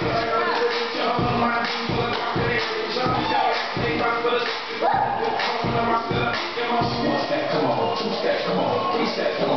Come on, two step, come on, three step.